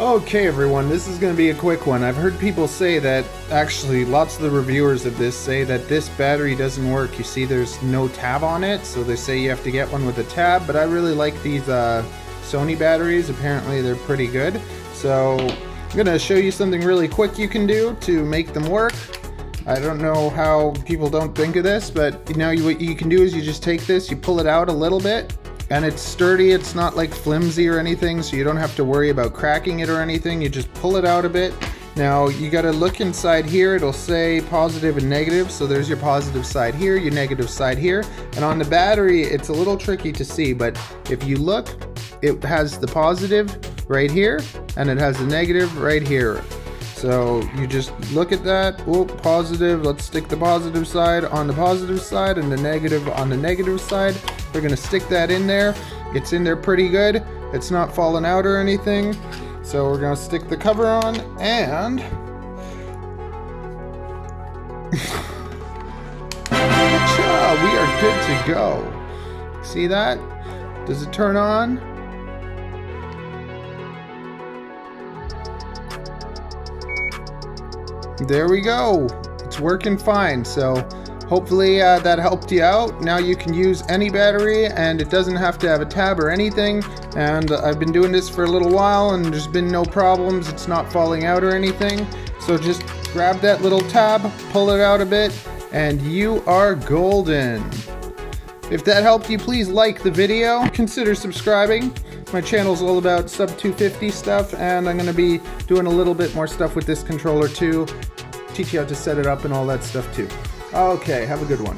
Okay, everyone, this is going to be a quick one. I've heard people say that, actually, lots of the reviewers of this say that this battery doesn't work. You see, there's no tab on it, so they say you have to get one with a tab, but I really like these uh, Sony batteries. Apparently, they're pretty good. So, I'm going to show you something really quick you can do to make them work. I don't know how people don't think of this, but now you, what you can do is you just take this, you pull it out a little bit, and it's sturdy it's not like flimsy or anything so you don't have to worry about cracking it or anything. You just pull it out a bit. Now you got to look inside here. It'll say positive and negative so there's your positive side here your negative side here. And on the battery it's a little tricky to see but if you look it has the positive right here and it has the negative right here. So you just look at that, oh, positive, let's stick the positive side on the positive side and the negative on the negative side. We're gonna stick that in there. It's in there pretty good. It's not falling out or anything. So we're gonna stick the cover on and we are good to go. See that? Does it turn on? there we go. It's working fine. So hopefully uh, that helped you out. Now you can use any battery and it doesn't have to have a tab or anything. And I've been doing this for a little while and there's been no problems. It's not falling out or anything. So just grab that little tab, pull it out a bit, and you are golden. If that helped you, please like the video. Consider subscribing. My channel is all about sub 250 stuff, and I'm to be doing a little bit more stuff with this controller too. Teach you how to set it up and all that stuff too. Okay, have a good one.